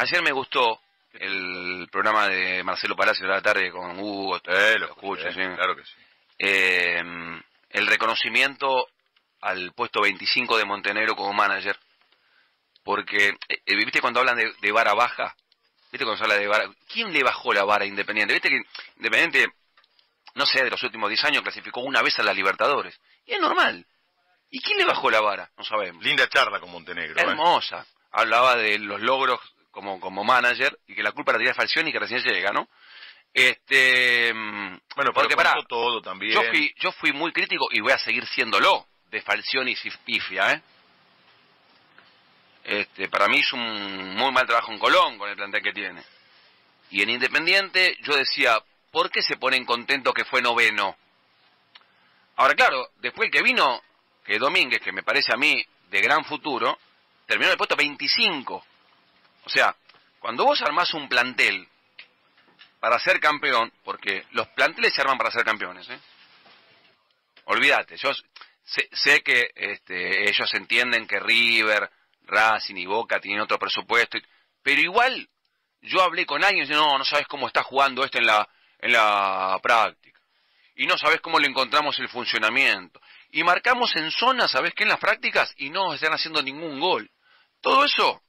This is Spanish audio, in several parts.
Ayer me gustó el programa de Marcelo Palacio de la tarde con Hugo. Eh, lo escucho, sí. claro que sí. Eh, el reconocimiento al puesto 25 de Montenegro como manager. Porque, eh, eh, ¿viste cuando hablan de, de, vara baja? ¿Viste cuando se habla de vara? ¿Quién le bajó la vara a Independiente? ¿Viste que Independiente, no sé, de los últimos 10 años clasificó una vez a la Libertadores? Y es normal. ¿Y quién le bajó la vara? No sabemos. Linda charla con Montenegro. ¿eh? Hermosa. Hablaba de los logros como, como manager y que la culpa la tenía Falcioni y que recién llega, ¿no? Este, bueno, porque para todo también. Yo fui, yo fui muy crítico y voy a seguir siéndolo de Falcioni y Pifia, ¿eh? Este, para mí es un muy mal trabajo en Colón con el plantel que tiene. Y en Independiente yo decía, ¿por qué se ponen contentos que fue noveno? Ahora, claro, después el que vino, que Domínguez, que me parece a mí de gran futuro, terminó en el puesto 25. O sea, cuando vos armás un plantel para ser campeón, porque los planteles se arman para ser campeones, ¿eh? Olvídate, yo sé, que este, ellos entienden que River, Racing y Boca tienen otro presupuesto, pero igual yo hablé con alguien y dije, no, no sabes cómo está jugando esto en la, en la práctica. Y no sabes cómo le encontramos el funcionamiento. Y marcamos en zona, ¿sabes qué? En las prácticas y no están haciendo ningún gol. Todo eso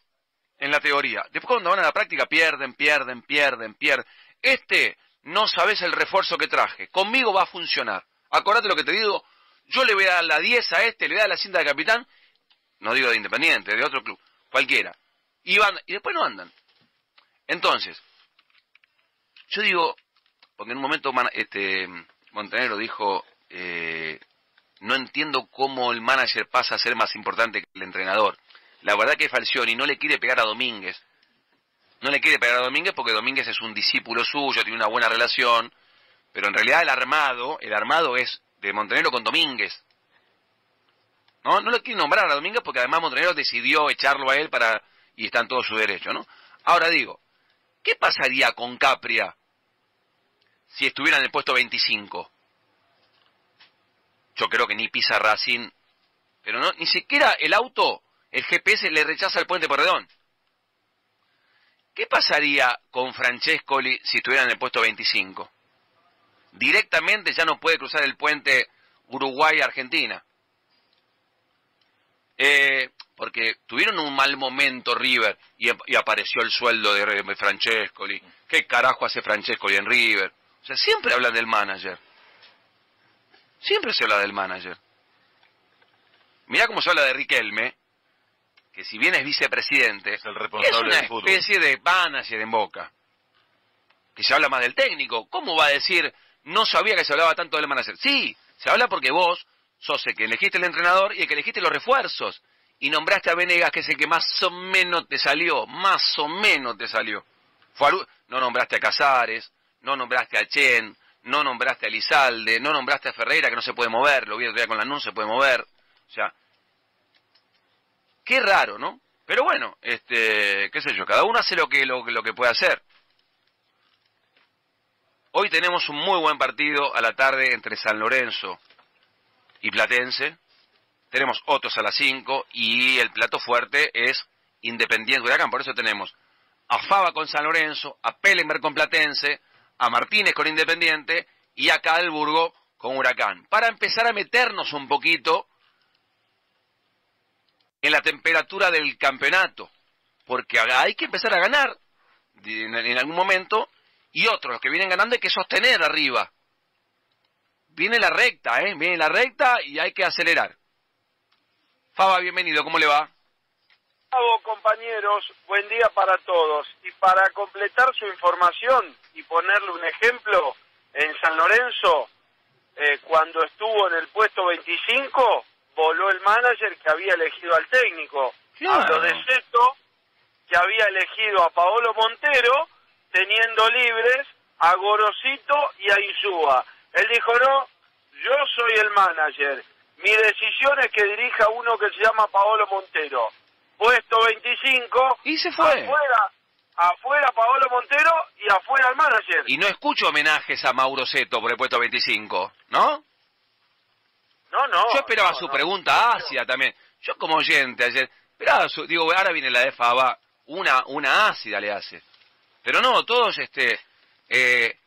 en la teoría. Después cuando van a la práctica pierden, pierden, pierden, pierden. Este no sabes el refuerzo que traje. Conmigo va a funcionar. Acordate lo que te digo. Yo le voy a dar la 10 a este, le voy a dar la cinta de capitán. No digo de Independiente, de otro club. Cualquiera. Y, van, y después no andan. Entonces, yo digo, porque en un momento este, Montenegro dijo, eh, no entiendo cómo el manager pasa a ser más importante que el entrenador. La verdad que Falcioni no le quiere pegar a Domínguez. No le quiere pegar a Domínguez porque Domínguez es un discípulo suyo, tiene una buena relación, pero en realidad el armado, el armado es de Montenegro con Domínguez. No, no lo quiere nombrar a Domínguez porque además Montenegro decidió echarlo a él para y está en todo su derecho, ¿no? Ahora digo, ¿qué pasaría con Capria si estuviera en el puesto 25? Yo creo que ni pisa Racing, pero no, ni siquiera el auto el GPS le rechaza el puente Porredón. ¿Qué pasaría con Francescoli si estuviera en el puesto 25? Directamente ya no puede cruzar el puente Uruguay-Argentina. Eh, porque tuvieron un mal momento River y, apareció el sueldo de Francescoli. ¿Qué carajo hace Francescoli en River? O sea, siempre hablan del manager. Siempre se habla del manager. Mirá cómo se habla de Riquelme, que si bien es vicepresidente, es, el responsable es una especie de manager en Boca. Que se habla más del técnico. ¿Cómo va a decir, no sabía que se hablaba tanto del manager? Sí, se habla porque vos sos el que elegiste el entrenador y el que elegiste los refuerzos. Y nombraste a Venegas, que es el que más o menos te salió, más o menos te salió. no nombraste a Casares, no nombraste a Chen, no nombraste a Lizalde, no nombraste a Ferreira, que no se puede mover, lo vi todavía con la no se puede mover. O sea, Qué raro, ¿no? Pero bueno, este, qué sé yo, cada uno hace lo que, lo, que puede hacer. Hoy tenemos un muy buen partido a la tarde entre San Lorenzo y Platense. Tenemos otros a las 5 y el plato fuerte es Independiente Huracán. Por eso tenemos a Faba con San Lorenzo, a Pellenberg con Platense, a Martínez con Independiente y a Calburgo con Huracán. Para empezar a meternos un poquito en la temperatura del campeonato, porque hay que empezar a ganar en algún momento y otros, que vienen ganando hay que sostener arriba. Viene la recta, ¿eh? Viene la recta y hay que acelerar. Faba, bienvenido, ¿cómo le va? Compañeros, buen día para todos. Y para completar su información y ponerle un ejemplo, en San Lorenzo, eh, cuando estuvo en el puesto 25, voló el manager que había elegido al técnico. Hablo de Seto, que había elegido a Paolo Montero, teniendo libres a Gorosito y a Insúa. Él dijo, no, yo soy el manager. Mi decisión es que dirija uno que se llama Paolo Montero. Puesto 25. Y se fue. Afuera, afuera Paolo Montero y afuera el manager. Y no escucho homenajes a Mauro Seto por el puesto 25, ¿no? No, no. Yo esperaba su pregunta ácida también. Yo como oyente ayer, esperaba su, digo, ahora viene la de Faba, una, una ácida le hace. Pero no, todos, este, eh,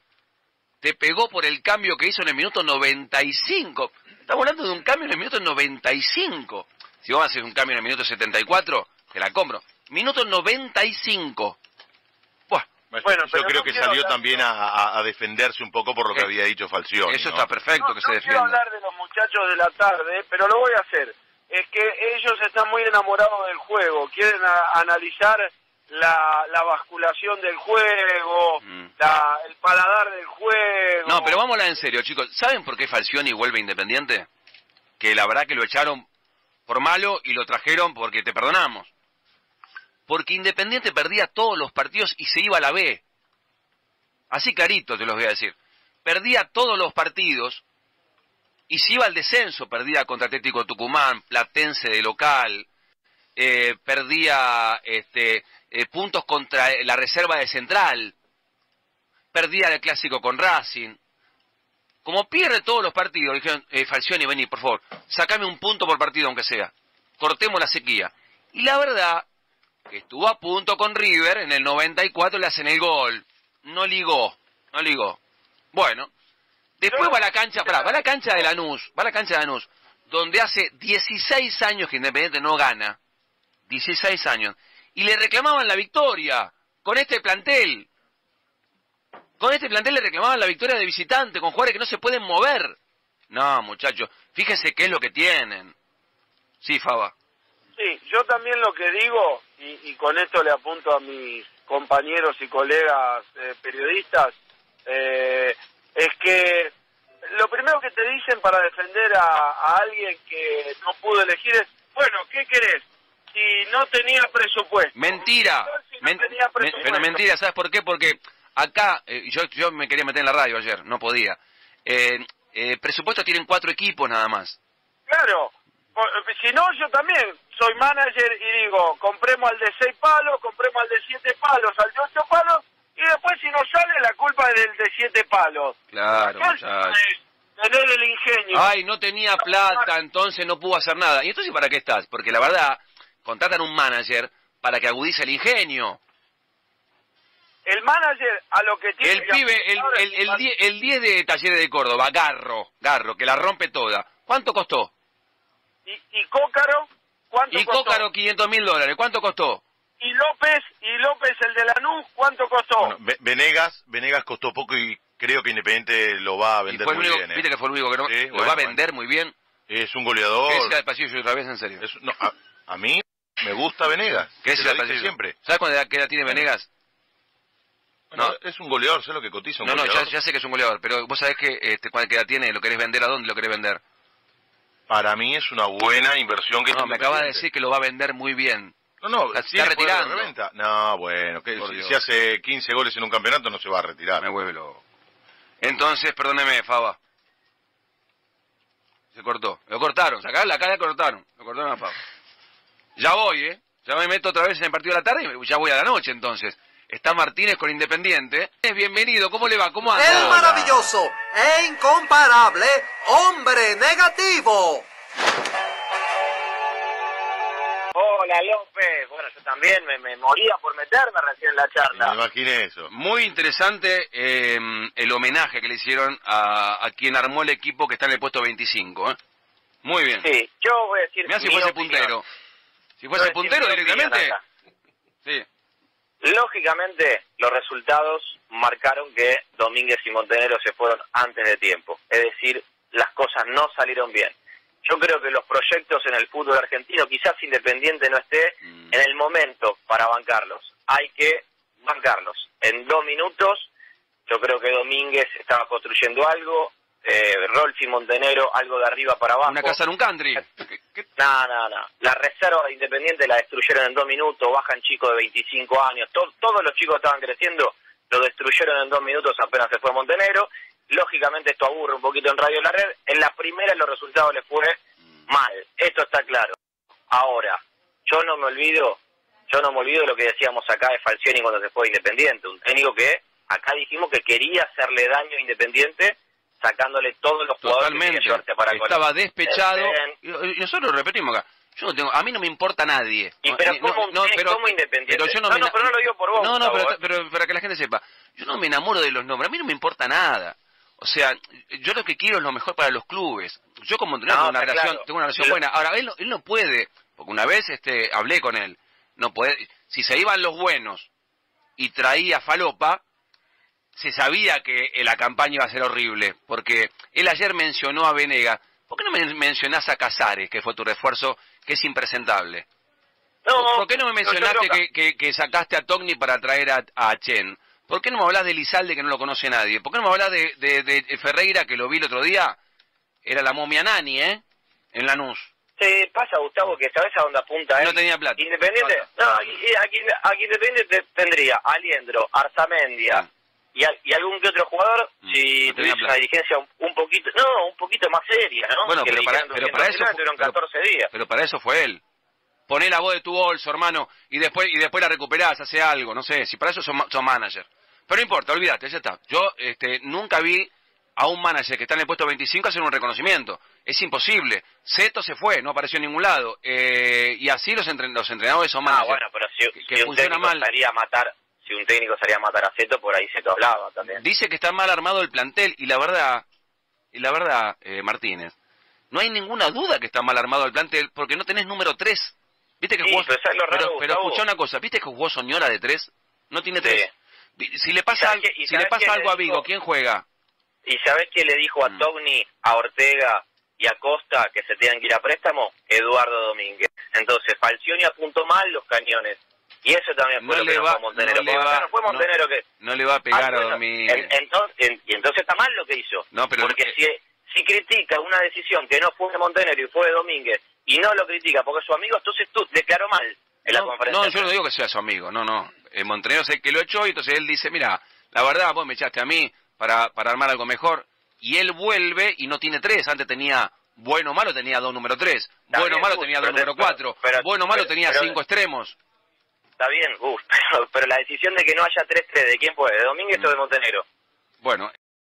te pegó por el cambio que hizo en el minuto 95. Estamos hablando de un cambio en el minuto 95. Si vamos a hacer un cambio en el minuto 74, te la compro. Minuto 95. Bueno, yo creo que salió también a, defenderse un poco por lo que eh, había dicho Falcioni. Eso está perfecto que se defienda. quiero hablar de los muchachos de la tarde, pero lo voy a hacer. Es que ellos están muy enamorados del juego, quieren analizar la, la, basculación del juego, mm. el paladar del juego. No, pero hablar en serio, chicos. ¿Saben por qué Falcioni vuelve independiente? Que la verdad que lo echaron por malo y lo trajeron porque te perdonamos porque Independiente perdía todos los partidos y se iba a la B. Así clarito te los voy a decir. Perdía todos los partidos y se iba al descenso. Perdía contra Atlético Tucumán, Platense de local, eh, perdía este, eh, puntos contra la reserva de Central, perdía el clásico con Racing. Como pierde todos los partidos, dijeron, eh, Falcioni, vení, por favor, sacame un punto por partido aunque sea. Cortemos la sequía. Y la verdad estuvo a punto con River, en el 94 le hacen el gol. No ligó, no ligó. Bueno, después va a la cancha, va a la cancha de Lanús, va a la cancha de Lanús, donde hace 16 años que Independiente no gana, 16 años, y le reclamaban la victoria con este plantel. Con este plantel le reclamaban la victoria de visitante, con jugadores que no se pueden mover. No, muchachos, fíjense qué es lo que tienen. Sí, Faba. Sí, yo también lo que digo, y, con esto le apunto a mis compañeros y colegas eh, periodistas, eh, es que lo primero que te dicen para defender a, alguien que no pudo elegir es, bueno, ¿qué querés? Si no tenía presupuesto. Mentira. Pero mentira, ¿sabes por qué? Porque acá, eh, yo, yo me quería meter en la radio ayer, no podía. Eh, presupuesto tienen cuatro equipos nada más. Claro, si no, yo también soy manager y digo, compremos al de seis palos, compremos al de siete palos, al de ocho palos, y después si no sale, la culpa es del de siete palos. Claro, Tener el ingenio. Ay, no tenía plata, entonces no pudo hacer nada. ¿Y entonces para qué estás? Porque la verdad, contratan un manager para que agudice el ingenio. El manager a lo que tiene... El pibe, el, el, el, el 10 de Talleres de Córdoba, Garro, Garro, que la rompe toda. ¿Cuánto costó? ¿Y, y Cócaro? ¿Cuánto y Cócaro 500 mil dólares. ¿Cuánto costó? Y López, y López el de Lanús, ¿cuánto costó? Venegas, Venegas costó poco y creo que Independiente lo va a vender muy bien. ¿eh? Viste que fue el único que no, lo va a vender muy bien. Es un goleador. ¿Qué es el pasillo otra vez en serio? a, mí me gusta Venegas. ¿Qué es el pasillo? Siempre. ¿Sabes cuándo edad, qué edad tiene Venegas? no, es un goleador, sé lo que cotiza un no, goleador. No, ya, ya, sé que es un goleador, pero vos sabés que este, ¿qué edad tiene? ¿Lo querés vender a dónde lo querés vender? Para mí es una buena inversión que No, me acaba de decir que lo va a vender muy bien. No, no, está retirando. No, bueno, que si, hace 15 goles en un campeonato no se va a retirar. Me vuelve Entonces, perdóneme, Faba. Se cortó. Lo cortaron, acá la cara cortaron. Lo cortaron a Faba. Ya voy, ¿eh? Ya me meto otra vez en el partido de la tarde y ya voy a la noche entonces. Está Martínez con Independiente. Es bienvenido, ¿cómo le va? ¿Cómo anda? El maravilloso e incomparable hombre negativo. Hola López, bueno yo también me, moría por meterme recién en la charla. Me imaginé eso. Muy interesante em, el homenaje que le hicieron a, quien armó el equipo que está en el puesto 25. ¿eh? Muy bien. Sí, yo voy a decir. Mira si fuese puntero. Si fuese puntero directamente. Sí. Lógicamente, los resultados marcaron que Domínguez y Montenegro se fueron antes de tiempo. Es decir, las cosas no salieron bien. Yo creo que los proyectos en el fútbol argentino, quizás Independiente no esté mm. en el momento para bancarlos. Hay que bancarlos. En dos minutos, yo creo que Domínguez estaba construyendo algo, eh, Rolfi Montenegro algo de arriba para abajo. Una casa en un country. No, no, no. La reserva de Independiente la destruyeron en dos minutos, bajan chicos de 25 años. todos los chicos estaban creciendo, lo destruyeron en dos minutos apenas se fue Montenegro. Lógicamente esto aburre un poquito en Radio La Red. En la primera los resultados les fue mal. Esto está claro. Ahora, yo no me olvido, yo no me olvido lo que decíamos acá de Falcioni cuando se fue Independiente. Un técnico que acá dijimos que quería hacerle daño a Independiente sacándole todos los jugadores Totalmente. para Estaba despechado. Y nosotros repetimos acá. Yo no tengo, a mí no me importa nadie. ¿Y pero no, pero, independiente? Pero yo no, no, pero no lo digo por vos. No, no, pero, pero, para que la gente sepa, yo no me enamoro de los nombres, a mí no me importa nada. O sea, yo lo que quiero es lo mejor para los clubes. Yo como entrenador tengo, una relación, tengo una relación buena. Ahora, él, él no puede, porque una vez este hablé con él, no puede, si se iban los buenos y traía falopa, se sabía que la campaña iba a ser horrible, porque él ayer mencionó a Venega. ¿Por qué no me mencionás a Casares, que fue tu refuerzo, que es impresentable? ¿Por qué no me mencionaste que, que, sacaste a Togni para traer a, a, Chen? ¿Por qué no me hablas de Lizalde, que no lo conoce nadie? ¿Por qué no me hablas de, de, Ferreira, que lo vi el otro día? Era la momia Nani, ¿eh? En Lanús. Sí, pasa, Gustavo, que sabes a dónde apunta No tenía plata. Independiente, no, aquí, aquí, Independiente tendría Aliendro, Arzamendia, y, algún que otro jugador, mm, si tuviese una dirigencia un, poquito, no, un poquito más seria, ¿no? Bueno, pero para, pero para eso fue, 14 días. pero para eso fue él. Poné la voz de tu bolso, hermano, y después y después la recuperás, hace algo, no sé, si para eso son, son manager. Pero no importa, olvídate, ya está. Yo este, nunca vi a un manager que está en el puesto 25 hacer un reconocimiento. Es imposible. Seto se fue, no apareció en ningún lado. Eh, y así los, los entrenadores son managers. Ah, bueno, pero si, que, funciona mal. a matar si un técnico salía a matar a Zeto, por ahí Zeto hablaba también. Dice que está mal armado el plantel y la verdad, y la verdad, eh, Martínez, no hay ninguna duda que está mal armado el plantel porque no tenés número 3. ¿Viste que jugó? Pero, pero, escucha una cosa, ¿viste que jugó Soñora de 3? No tiene 3. Si le pasa, si le pasa algo a Vigo, ¿quién juega? ¿Y sabes qué le dijo a mm. Togni, a Ortega y a Costa que se tenían que ir a préstamo? Eduardo Domínguez. Entonces, Falcioni apuntó mal los cañones. Y eso también fue no lo que va, Montenegro. No, le va, no fue Montenegro que... No le va a pegar ah, a Domínguez. entonces, y entonces está mal lo que hizo. No, pero porque si, si critica una decisión que no fue de Montenegro y fue de Domínguez, y no lo critica porque es su amigo, entonces tú declaró mal en la conferencia. No, yo no digo que sea su amigo, no, no. El Montenegro sé que lo echó y entonces él dice, mira, la verdad vos me echaste a mí para, para armar algo mejor. Y él vuelve y no tiene tres, antes tenía bueno o malo tenía dos número tres, bueno o malo tenía dos número cuatro, bueno o malo tenía cinco extremos está bien, pero, la decisión de que no haya 3-3, ¿de quién fue? ¿De Domínguez o de Montenegro? Bueno,